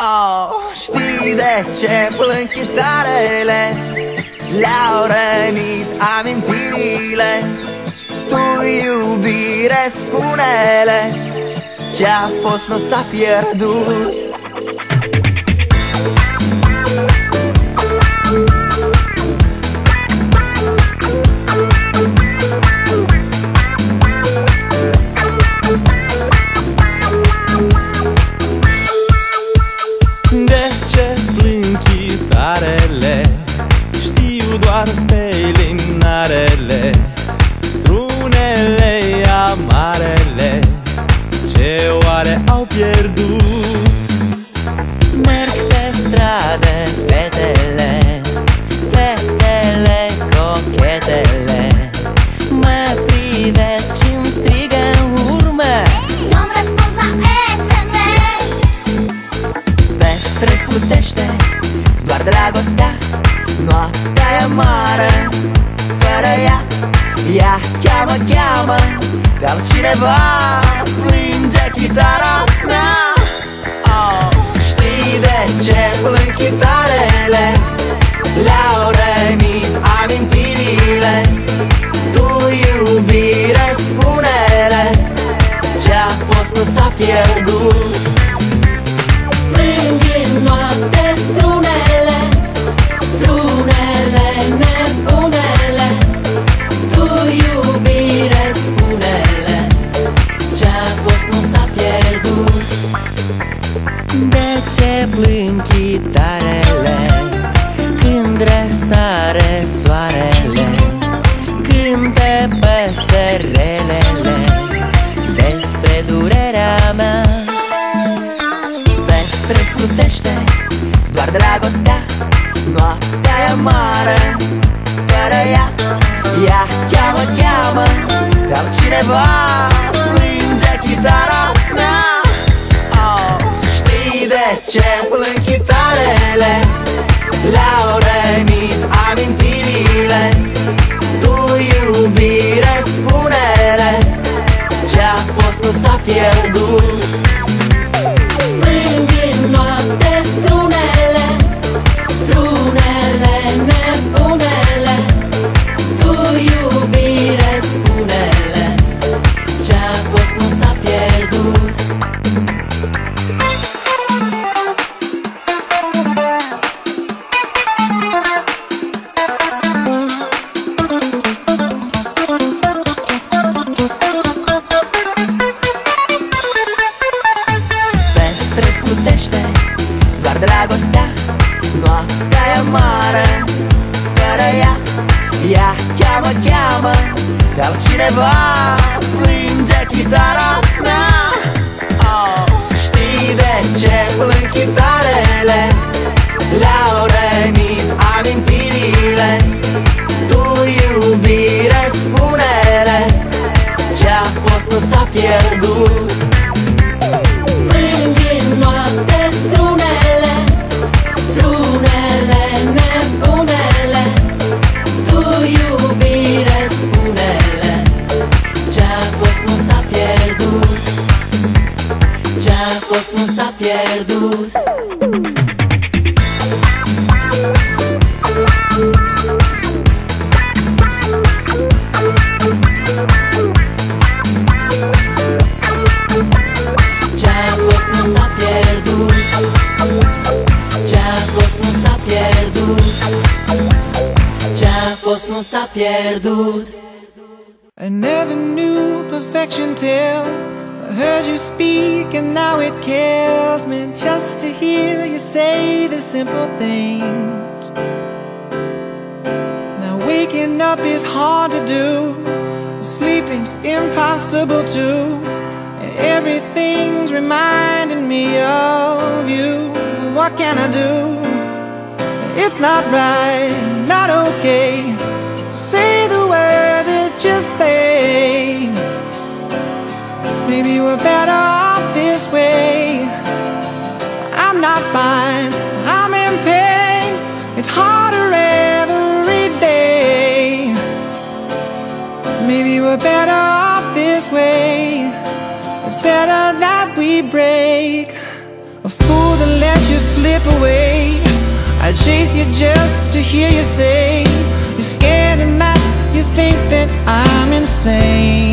Oh, știi de ce plâng chitarele? Le-au rănit amintirile. Tu iubire spune-le. Ce-a fost nu s-a pierdut cheamă, cheamă Pe altcineva plânge chitara mea. Oh, Știi de ce plâng chitarele? Le-au rănit amintirile. Tu iubire spune-le Ce-a fost nu s-a pierdut Când răsare soarele Cânte păsărelele Despre durerea mea pe străzi plutește Doar dragostea Noaptea e mare. Fără ea Ea cheamă, cheamă Pe altcineva altcineva plânge chitara mea. Oh, Știi de ce plâng chitarele? Le-au rănit amintirile. Tu iubire spune-le. Ce-a fost nu s-a pierdut never knew perfection till I heard you speak, and now it kills me just to hear you say the simple things. Now, waking up is hard to do, sleeping's impossible too, and everything's reminding me of you. What can I do? It's not right, not okay. Say the word you say. Maybe we're better off this way. I'm not fine, I'm in pain. It's harder every day. Maybe we're better off this way. It's better that we break. A fool that let you slip away. I chase you just to hear you say you're scared and that you think that I'm insane.